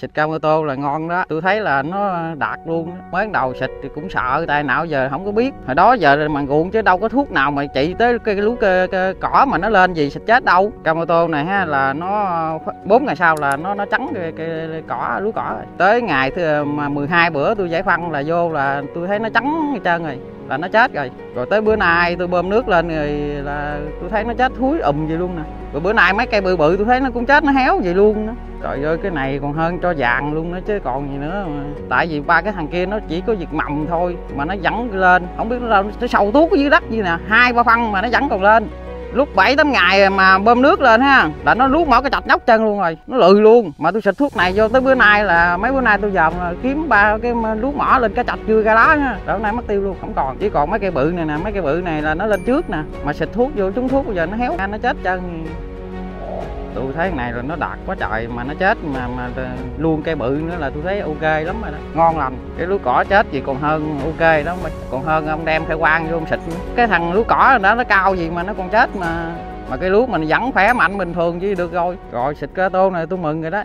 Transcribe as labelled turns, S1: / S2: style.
S1: xịt cao mô tô là ngon đó. Tôi thấy là nó đạt luôn mới đầu xịt thì cũng sợ tại nào giờ không có biết. Hồi đó giờ mà ruộng chứ đâu có thuốc nào mà trị tới cái, cái cái, cái cỏ mà nó lên gì xịt chết đâu. Cao mô tô này ha là nó bốn ngày sau là nó nó trắng cái, cái, cái cỏ lúa cỏ rồi. tới ngày thứ mà 12 bữa tôi giải phân là vô là tôi thấy nó trắng hết trơn rồi là nó chết rồi. Rồi tới bữa nay tôi bơm nước lên rồi là tôi thấy nó chết thúi ùm vậy luôn nè. Rồi bữa nay mấy cây bự bự tôi thấy nó cũng chết, nó héo vậy luôn đó. Trời ơi, cái này còn hơn cho vàng luôn đó chứ còn gì nữa mà. tại vì ba cái thằng kia nó chỉ có việc mầm thôi mà nó vẫn lên. Không biết nó đâu nó sâu tuốt ở dưới đất như nè. Hai ba phân mà nó vẫn còn lên lúc bảy, tám ngày mà bơm nước lên ha, là nó luốt mở cái chạch nhóc chân luôn rồi. Nó lười luôn. Mà tôi xịt thuốc này vô tới bữa nay là mấy bữa nay tôi dòm là kiếm ba cái luốt mỏ lên cái chạch chưa ra lá ha. Rồi hôm nay mất tiêu luôn, không còn. Chỉ còn mấy cây bự này nè, mấy cây bự này là nó lên trước nè. Mà xịt thuốc vô, trúng thuốc bây giờ nó héo, nó chết chân tôi thấy cái này là nó đạt quá trời mà nó chết, mà mà luôn cây bự nữa là tôi thấy ok lắm rồi đó. Ngon lành. Cái lúa cỏ chết gì còn hơn ok đó, mà còn hơn ông đem khai quang vô ông xịt cái thằng lúa cỏ đó, nó cao gì mà nó còn chết mà mà cái lúa mình vẫn khỏe mạnh bình thường chứ được rồi. Rồi xịt cái tô này tôi mừng rồi đó.